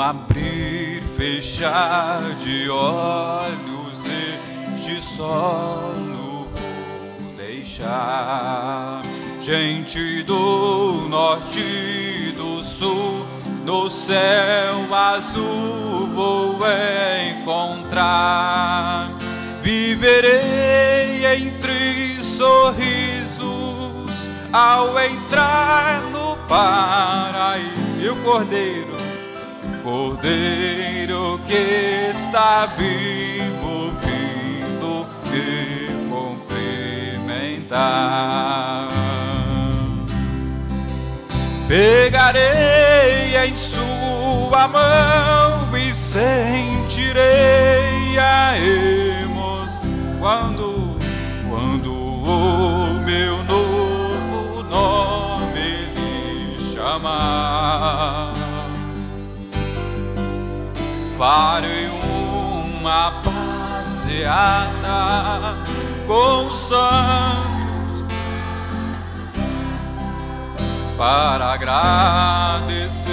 abrir, fechar de olhos, este solo vou deixar. Gente do norte e do sul, no céu azul vou encontrar. Viverei entre sorrisos ao entrar no paraíso. E o cordeiro, cordeiro que está vivo, vindo me cumprimentar. Pegarei em sua mão e sentirei a emoção quando Farei uma passeada com o santo para agradecer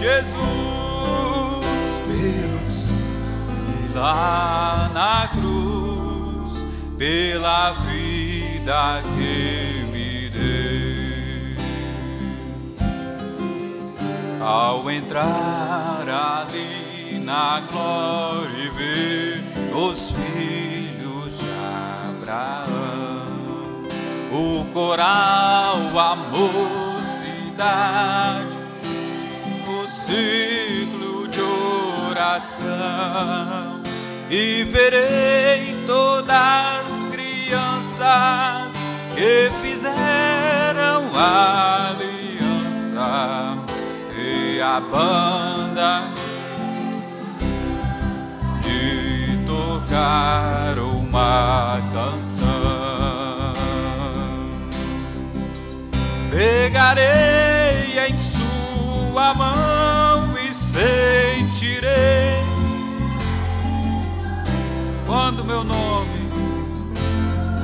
Jesus pelos e lá na cruz pela vida que me deu. Ao entrar ali na glória e ver os filhos de Abraão, o coral, o amor cidade, o ciclo de oração. E verei todas as crianças que fizeram aliança. E a banda tocar uma canção. Pegarei em sua mão e sentirei quando meu nome,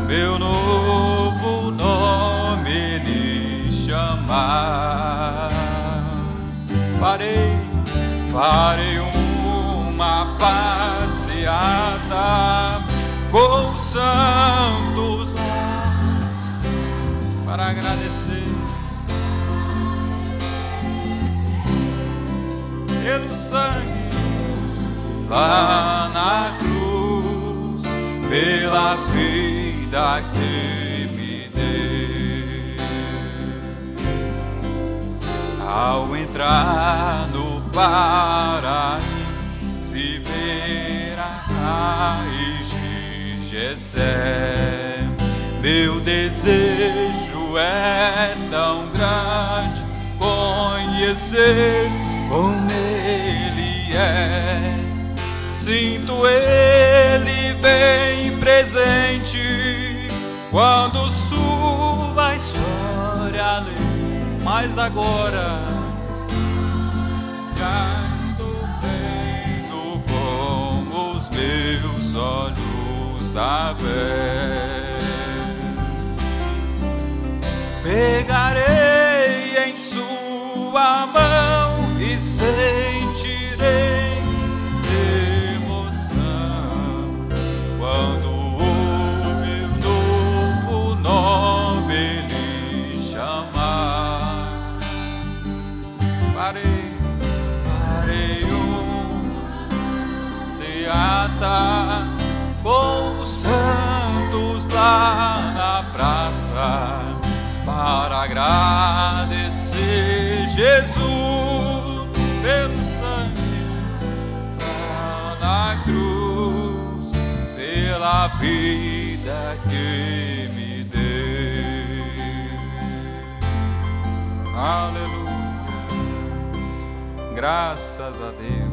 meu novo nome lhe chamar. Farei, farei uma passeata santos lá para agradecer pelo sangue lá na cruz, pela vida que me deu. Ao entrar no paraíso e ver a Gessé, meu desejo é tão grande conhecer como Ele é. Sinto Ele bem presente quando sua história lê. Mas agora fé. Pegarei em sua mão e sentirei emoção quando o meu novo nome lhe chamar. Parei, parei um seata com os santos lá na praça para agradecer Jesus pelo sangue na cruz, pela vida que me deu. Aleluia, graças a Deus.